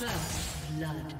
First blood.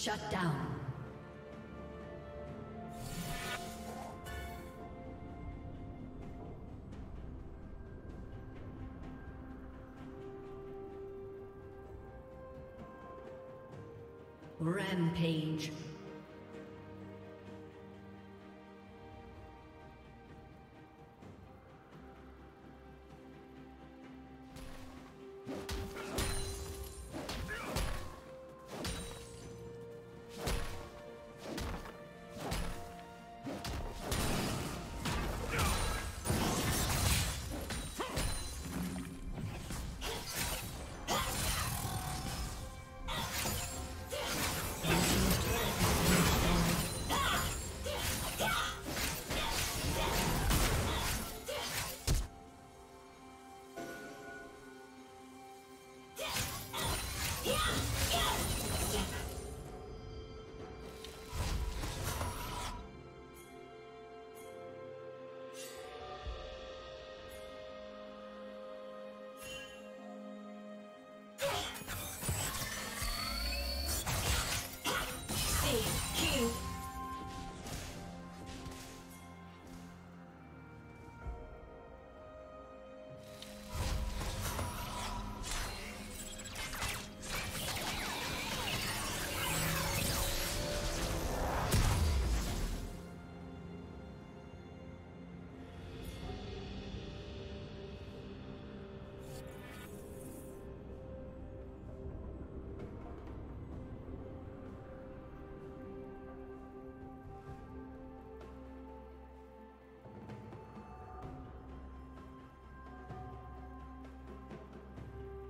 Shut down.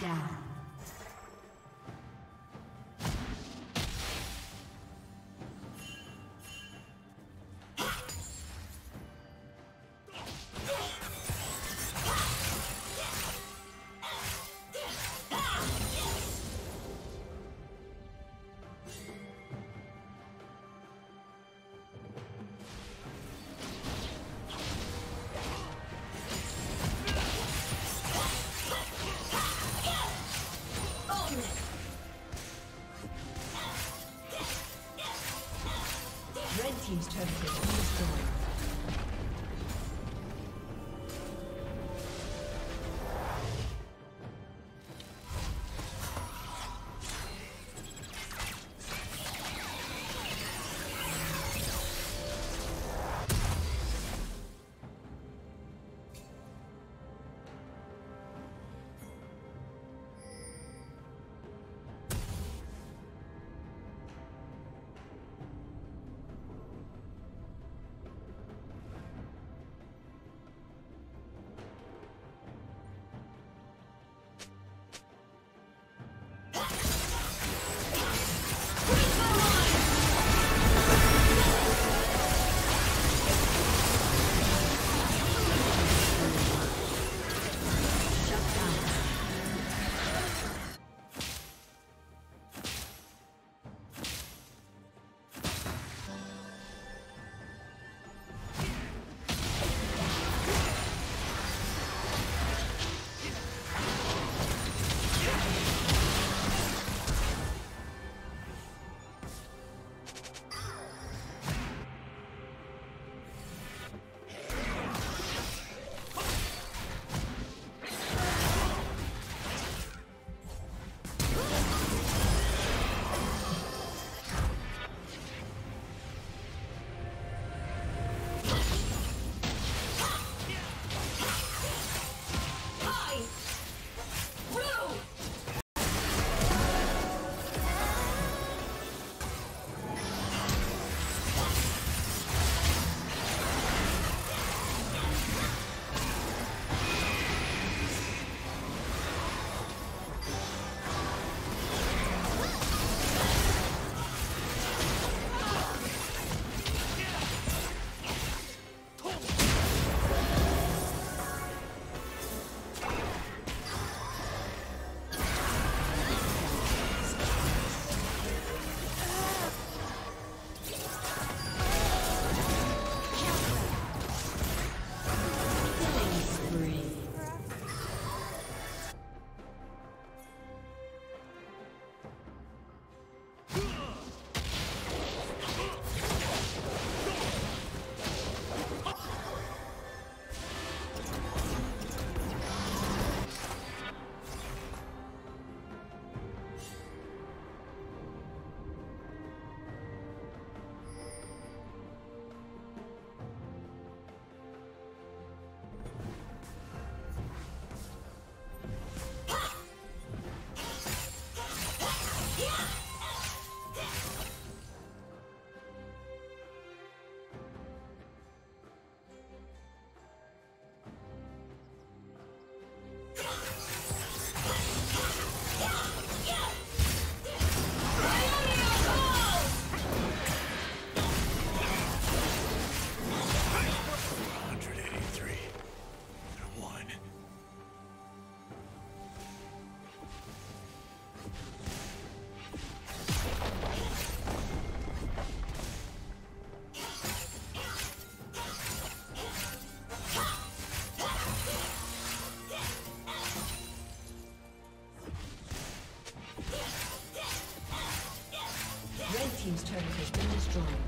down. Team's turret has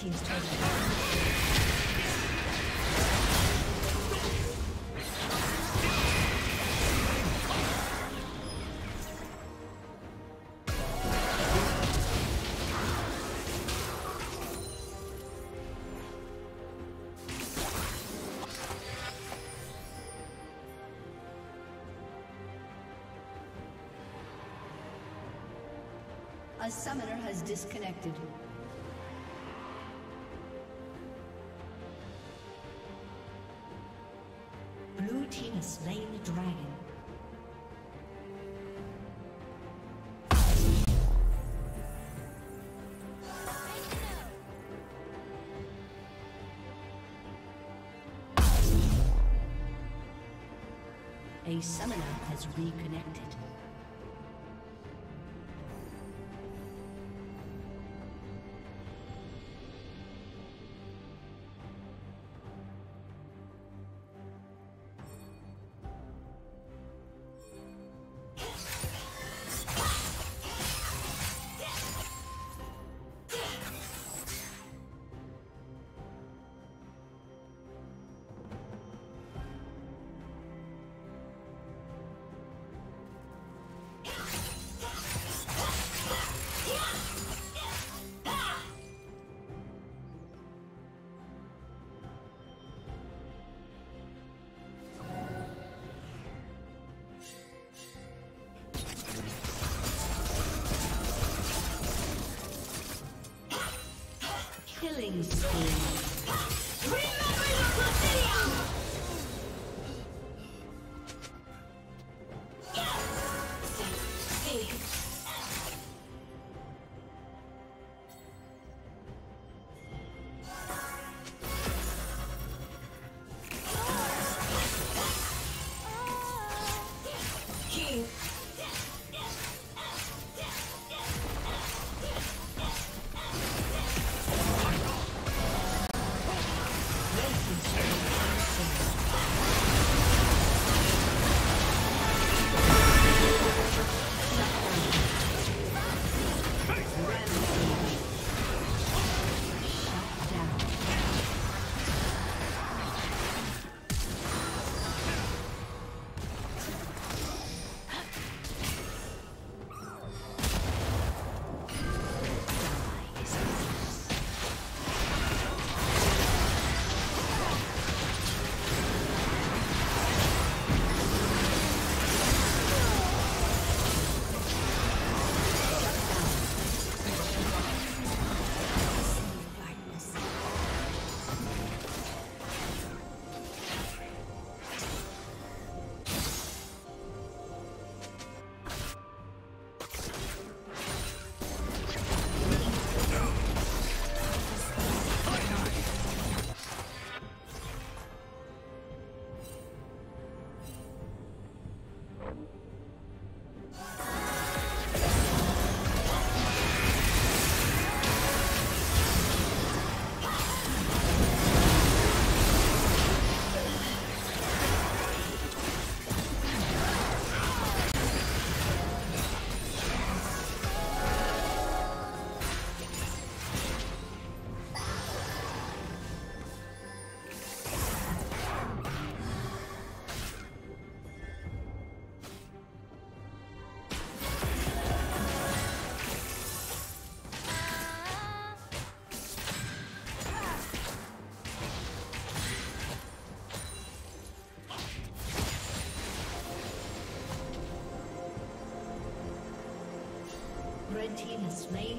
team's. A summoner has disconnected. Team has slain the dragon. A summoner has reconnected. Killing spree. Slain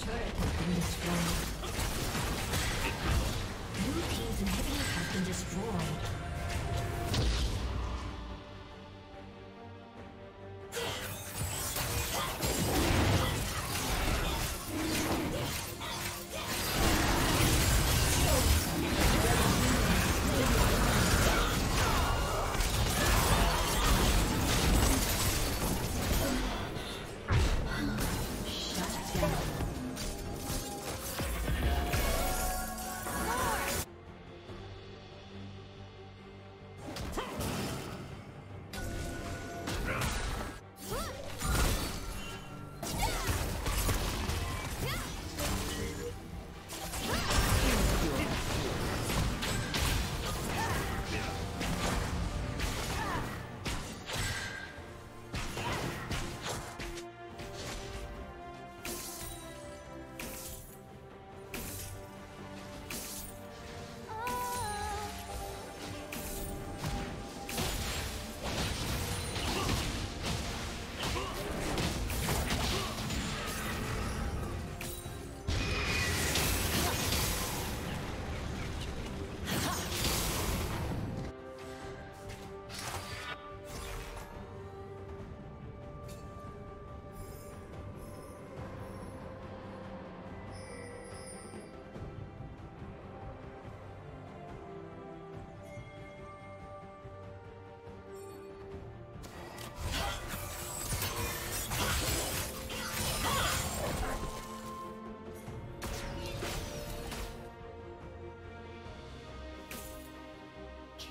turret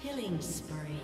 Killing spree.